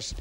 Yes.